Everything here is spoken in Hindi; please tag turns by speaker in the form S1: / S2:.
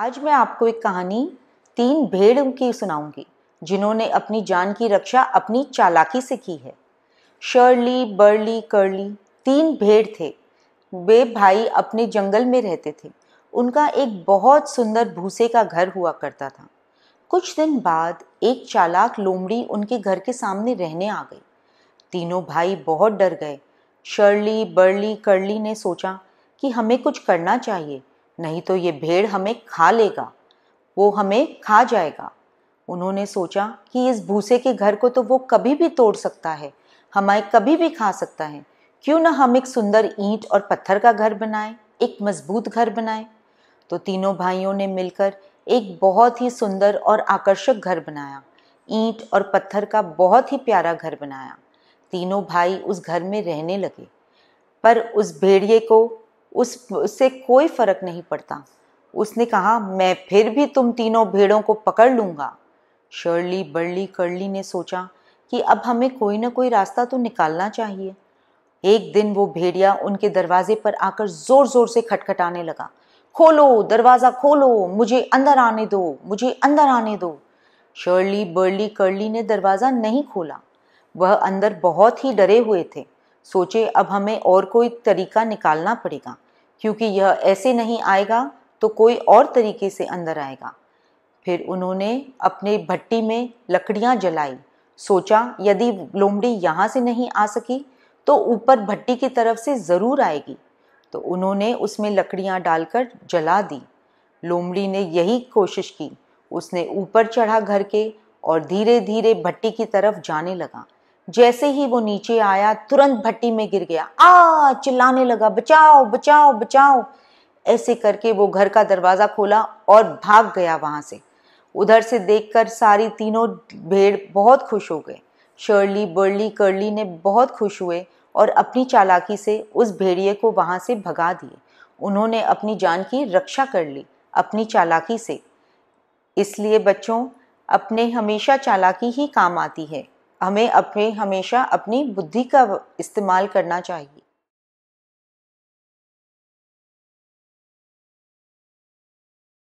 S1: आज मैं आपको एक कहानी तीन भेड़ की सुनाऊँगी, जिन्होंने अपनी जान की रक्षा अपनी चालाकी से की है। शर्ली, बर्ली, कर्ली तीन भेड़ थे। वे भाई अपने जंगल में रहते थे। उनका एक बहुत सुंदर भूसे का घर हुआ करता था। कुछ दिन बाद एक चालाक लोमड़ी उनके घर के सामने रहने आ गई। तीनों भाई बहुत डर गए। शर्ली, बर्ली, करली ने सोचा कि हमें कुछ करना चाहिए। नहीं तो ये भेड़ हमें खा लेगा, वो हमें खा जाएगा। उन्होंने सोचा कि इस भूसे के घर को तो वो कभी भी तोड़ सकता है हमें कभी भी खा सकता है। क्यों ना हम एक सुंदर ईंट और पत्थर का घर बनाएँ, एक मज़बूत घर बनाएँ। तो तीनों भाइयों ने मिलकर एक बहुत ही सुंदर और आकर्षक घर बनाया, ईंट और पत्थर का बहुत ही प्यारा घर बनाया। तीनों भाई उस घर में रहने लगे, पर उस भेड़िए को उस, उससे कोई फ़र्क नहीं पड़ता। उसने कहा, मैं फिर भी तुम तीनों भेड़ों को पकड़ लूँगा। शर्ली बर्ली कर्ली ने सोचा कि अब हमें कोई ना कोई रास्ता तो निकालना चाहिए। एक दिन वो भेड़िया उनके दरवाजे पर आकर ज़ोर ज़ोर से खटखटाने लगा। खोलो, दरवाज़ा खोलो, मुझे अंदर आने दो, मुझे अंदर आने दो। शर्ली बर्ली कर्ली ने दरवाज़ा नहीं खोला। वह अंदर बहुत ही डरे हुए थे। सोचे अब हमें और कोई तरीका निकालना पड़ेगा। क्योंकि यह ऐसे नहीं आएगा तो कोई और तरीके से अंदर आएगा। फिर उन्होंने अपने भट्टी में लकड़ियाँ जलाई। सोचा, यदि लोमड़ी यहाँ से नहीं आ सकी तो ऊपर भट्टी की तरफ़ से ज़रूर आएगी। तो उन्होंने उसमें लकड़ियाँ डालकर जला दी। लोमड़ी ने यही कोशिश की। उसने ऊपर चढ़ा घर के और धीरे धीरे भट्टी की तरफ़ जाने लगा। जैसे ही वो नीचे आया, तुरंत भट्टी में गिर गया। आ, चिल्लाने लगा, बचाओ बचाओ बचाओ। ऐसे करके वो घर का दरवाज़ा खोला और भाग गया वहाँ से। उधर से देखकर सारी तीनों भेड़ बहुत खुश हो गए। शर्ली, बर्ली, करली ने बहुत खुश हुए और अपनी चालाकी से उस भेड़िए को वहाँ से भगा दिए। उन्होंने अपनी जान की रक्षा कर ली, अपनी चालाकी से। इसलिए बच्चों, अपने हमेशा चालाकी ही काम आती है। हमें अपने हमेशा अपनी बुद्धि का इस्तेमाल करना चाहिए।